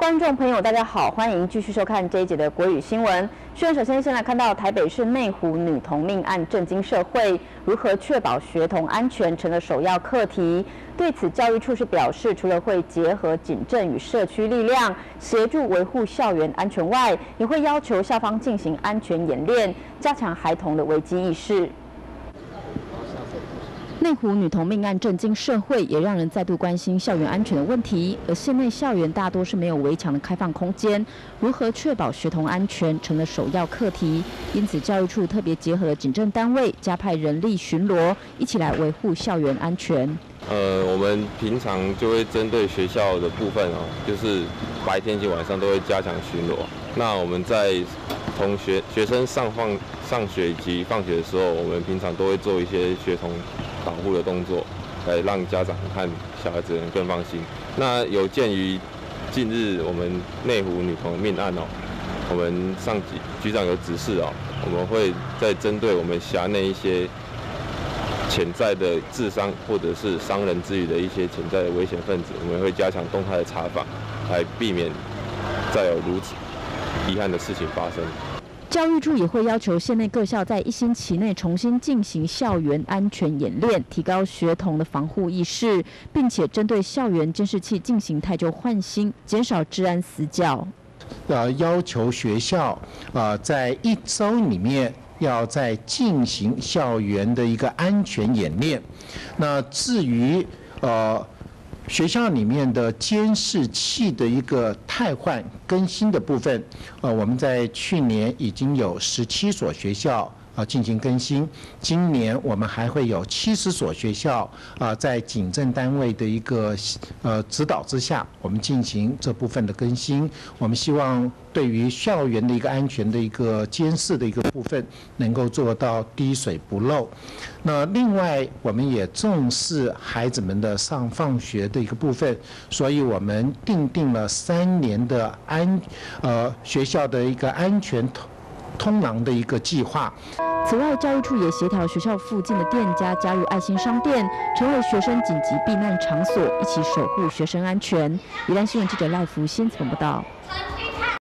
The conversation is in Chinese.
观众朋友，大家好，欢迎继续收看这一节的国语新闻。新闻首先先来看到台北市内湖女童命案震惊社会，如何确保学童安全成了首要课题。对此，教育处是表示，除了会结合警政与社区力量协助维护校园安全外，也会要求校方进行安全演练，加强孩童的危机意识。内湖女童命案震惊社会，也让人再度关心校园安全的问题。而县内校园大多是没有围墙的开放空间，如何确保学童安全成了首要课题。因此，教育处特别结合了警政单位，加派人力巡逻，一起来维护校园安全。呃，我们平常就会针对学校的部分哦，就是白天及晚上都会加强巡逻。那我们在同学学生上放上学及放学的时候，我们平常都会做一些学童。保护的动作，来让家长和小孩子能更放心。那有鉴于近日我们内湖女童命案哦，我们上级局长有指示哦，我们会在针对我们辖内一些潜在的智商或者是伤人之余的一些潜在的危险分子，我们会加强动态的查访，来避免再有如此遗憾的事情发生。教育处也会要求县内各校在一星期内重新进行校园安全演练，提高学童的防护意识，并且针对校园监视器进行汰旧换新，减少治安死角。呃，要求学校啊，在一周里面要在进行校园的一个安全演练。那至于呃。学校里面的监视器的一个汰换更新的部分，呃，我们在去年已经有十七所学校。啊，进行更新。今年我们还会有七十所学校啊，在警政单位的一个呃指导之下，我们进行这部分的更新。我们希望对于校园的一个安全的一个监视的一个部分，能够做到滴水不漏。那另外，我们也重视孩子们的上放学的一个部分，所以我们定定了三年的安呃学校的一个安全。通廊的一个计划。此外，教育处也协调学校附近的店家加入爱心商店，成为学生紧急避难场所，一起守护学生安全。宜兰新闻记者赖福先怎么报道？